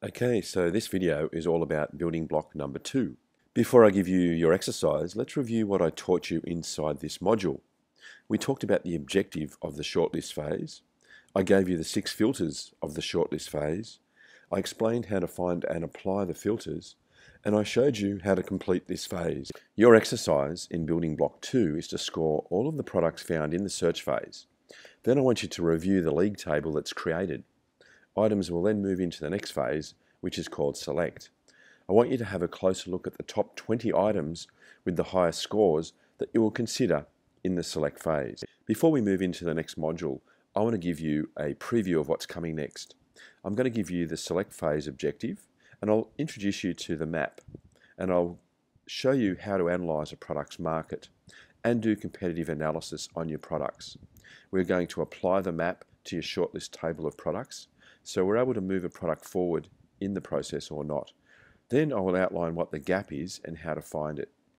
Okay, so this video is all about building block number two. Before I give you your exercise, let's review what I taught you inside this module. We talked about the objective of the shortlist phase. I gave you the six filters of the shortlist phase. I explained how to find and apply the filters, and I showed you how to complete this phase. Your exercise in building block two is to score all of the products found in the search phase. Then I want you to review the league table that's created. Items will then move into the next phase, which is called select. I want you to have a closer look at the top 20 items with the highest scores that you will consider in the select phase. Before we move into the next module, I want to give you a preview of what's coming next. I'm going to give you the select phase objective and I'll introduce you to the map and I'll show you how to analyze a product's market and do competitive analysis on your products. We're going to apply the map to your shortlist table of products so we're able to move a product forward in the process or not. Then I will outline what the gap is and how to find it.